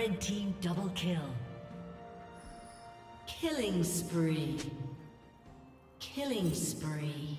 Red team double kill. Killing spree. Killing spree.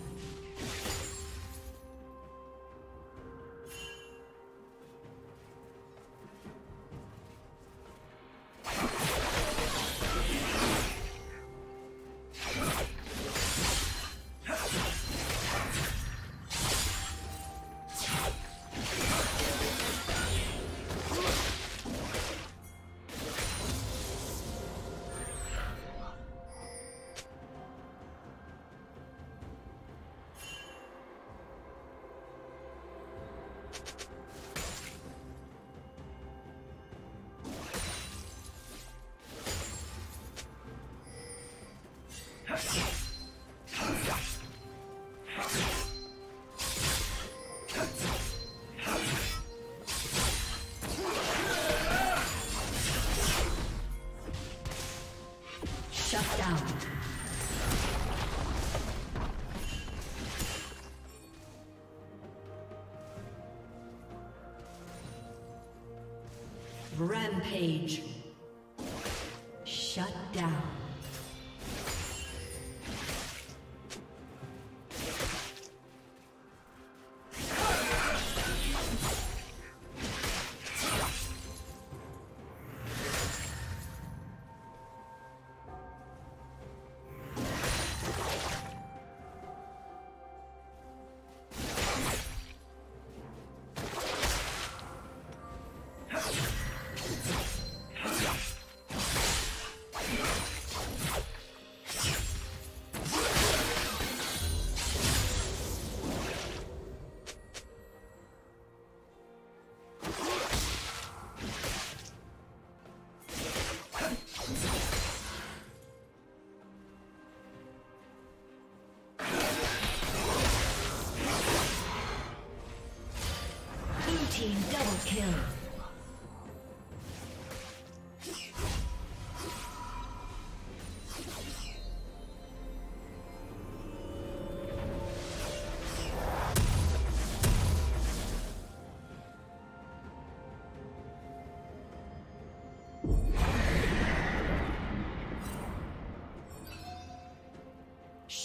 Rampage.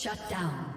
Shut down.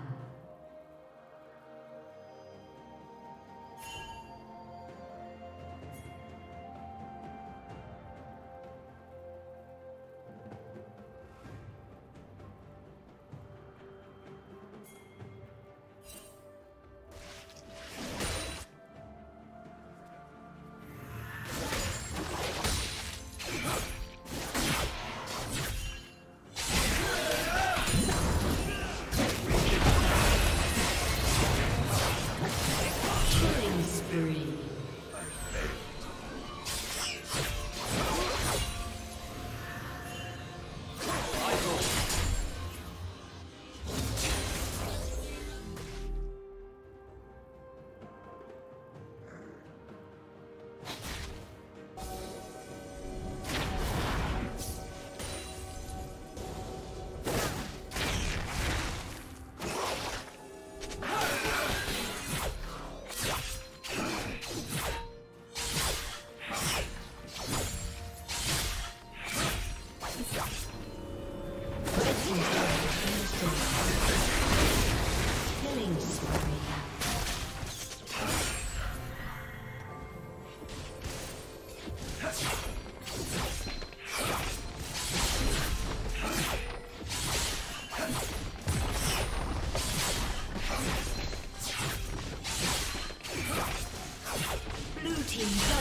Shut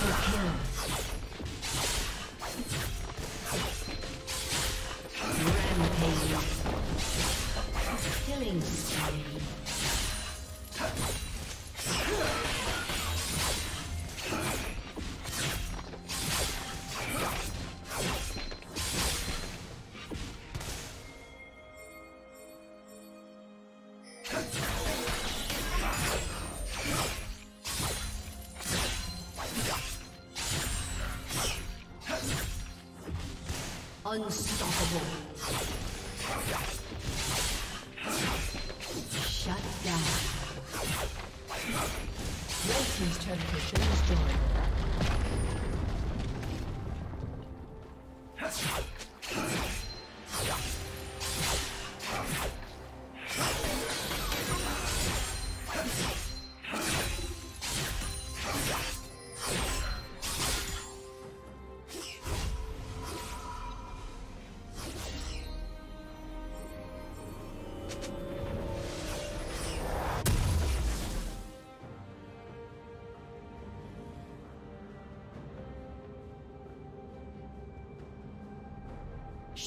Unstoppable.